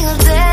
single day